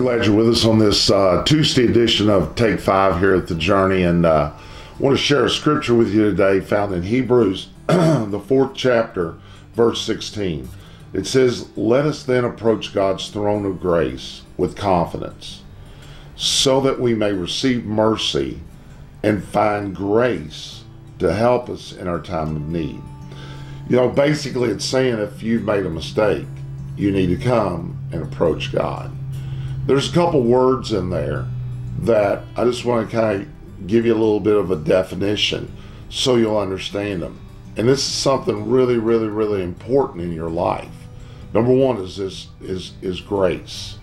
Glad you're with us on this uh, Tuesday edition of Take Five here at the Journey, and uh, I want to share a scripture with you today found in Hebrews, the fourth chapter, verse 16. It says, Let us then approach God's throne of grace with confidence, so that we may receive mercy and find grace to help us in our time of need. You know, basically, it's saying if you've made a mistake, you need to come and approach God. There's a couple words in there that I just want to kind of give you a little bit of a definition so you'll understand them. And this is something really, really, really important in your life. Number one is this is is grace.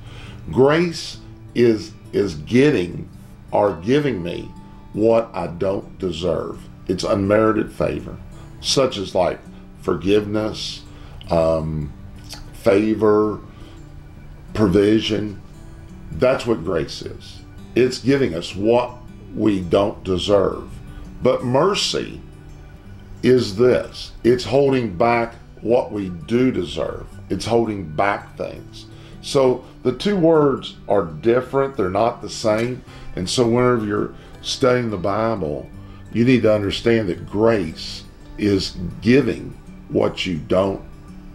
Grace is is getting or giving me what I don't deserve. It's unmerited favor, such as like forgiveness, um, favor, provision. That's what grace is. It's giving us what we don't deserve. But mercy is this it's holding back what we do deserve, it's holding back things. So the two words are different, they're not the same. And so whenever you're studying the Bible, you need to understand that grace is giving what you don't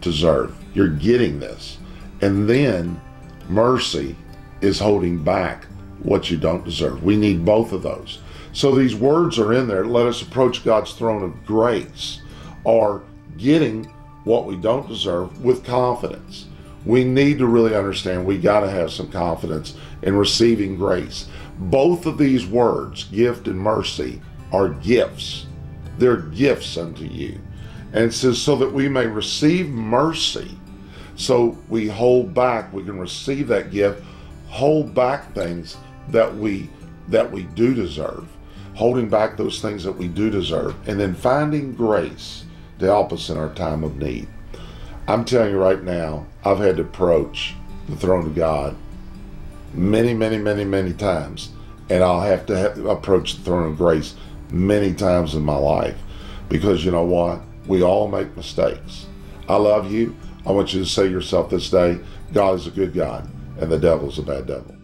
deserve. You're getting this. And then mercy is holding back what you don't deserve. We need both of those. So these words are in there. Let us approach God's throne of grace or getting what we don't deserve with confidence. We need to really understand we got to have some confidence in receiving grace. Both of these words, gift and mercy, are gifts. They're gifts unto you. And says, so that we may receive mercy. So we hold back, we can receive that gift, hold back things that we that we do deserve, holding back those things that we do deserve, and then finding grace to help us in our time of need. I'm telling you right now, I've had to approach the throne of God many, many, many, many times, and I'll have to have, approach the throne of grace many times in my life because you know what? We all make mistakes. I love you. I want you to say yourself this day God is a good God, and the devil's a bad devil.